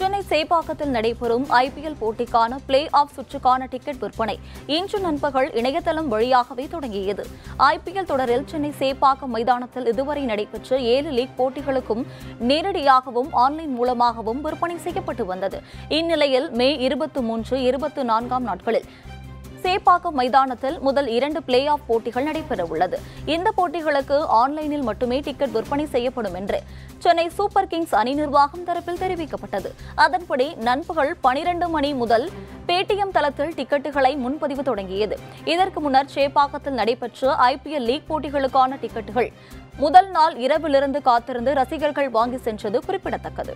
சென்னை சேப்பாக்கத்தில் நடைபெறும் ஐபிஎல் போட்டிக்கான play off சுற்றுக்கான ticket விற்பனை. இன்று நண்பகல் இணையதளம் வழியாகவே தொடங்கியது. ஐபிஎல் தொடரில் சென்னை சேப்பாக்கம் மைதானத்தில் இதுவரை நடைபெற்ற ஏழு லீக் போட்டிகளுக்கும் நேரடியாகவும் ஆன்லைன் மூலமாகவும் விற்பனை செய்யப்பட்டு வந்தது. இந்நிலையில் மே இருபத்தி மூன்று இருபத்தி நான்காம் நாட்களில் சேப்பாக்கம் மைதானத்தில் முதல் இரண்டு பிளே ஆஃப் போட்டிகள் நடைபெற உள்ளது இந்த போட்டிகளுக்கு ஆன்லைனில் மட்டுமே டிக்கெட் விற்பனை செய்யப்படும் என்று சென்னை சூப்பர் கிங்ஸ் அணி நிர்வாகம் தரப்பில் தெரிவிக்கப்பட்டது. அதன்படி நண்பகல் பனிரெண்டு மணி முதல் பேடிஎம் தளத்தில் டிக்கெட்டுகளை முன்பதிவு தொடங்கியது. இதற்கு முன்னர் சேப்பாக்கத்தில் நடைபெற்ற ஐபிஎல் லீக் போட்டிகளுக்கான டிக்கெட்டுகள் முதல் நாள் இரவிலிருந்து காத்திருந்து ரசிகர்கள் வாங்கி சென்றது குறிப்பிடத்தக்கது.